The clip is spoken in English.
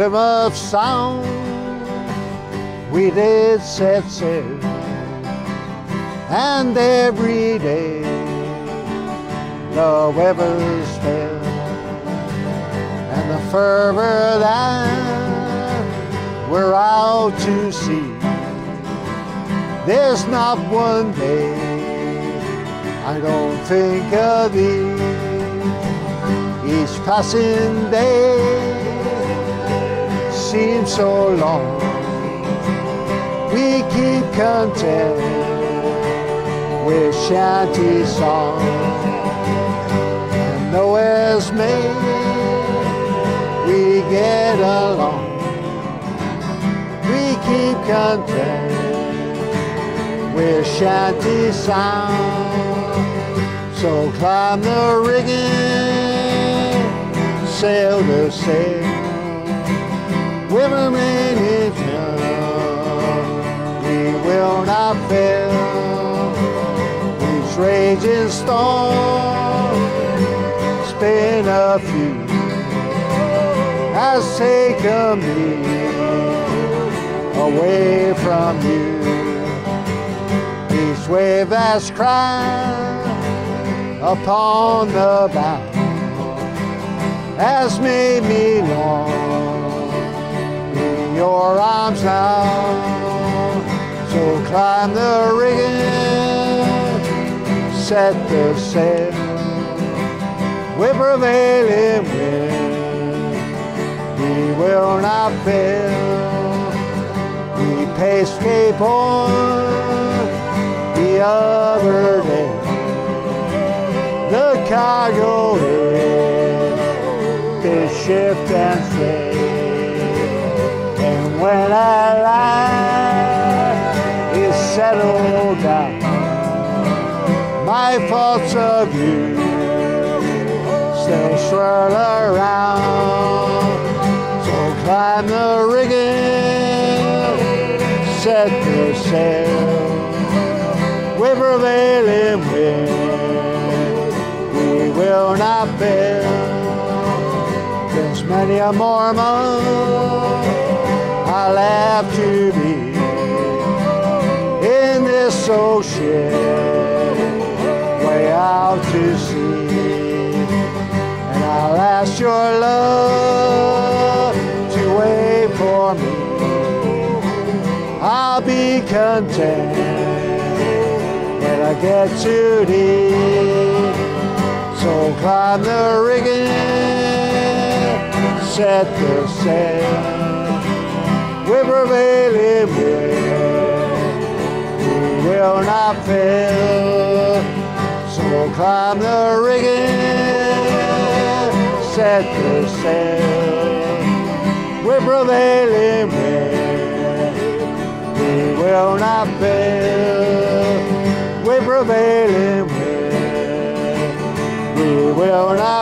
Plymouth Sound we did set sail, and every day the weather's fair, and the further that we're out to sea, there's not one day I don't think of thee. Each passing day seems so long. We keep content with shanty song. And though as may we get along, we keep content with shanty sound. So climb the rigging, sail the sail with remaining young. We will not fail. Each raging storm, spin a few, has taken me away from you. Each wave that's cried upon the bow has made me long now. So climb the rigging, set the sail with prevailing wind. We will not fail. We paced Cape Horn the other day. The cargo is to shift and stay. When at last is settled down, my thoughts of you still swirl around. So climb the rigging, set the sail with prevailing wind. We will not fail. There's many a more month I'll have to be in this ocean way out to sea. And I'll ask your love to wait for me. I'll be content when I get to thee. So climb the rigging, set the sail with prevailing wind. We will not fail. So climb the rigging, set the sail with prevailing wind. We will not fail with prevailing wind. We will not.